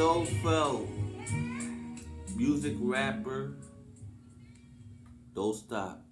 Yo music rapper, don't stop.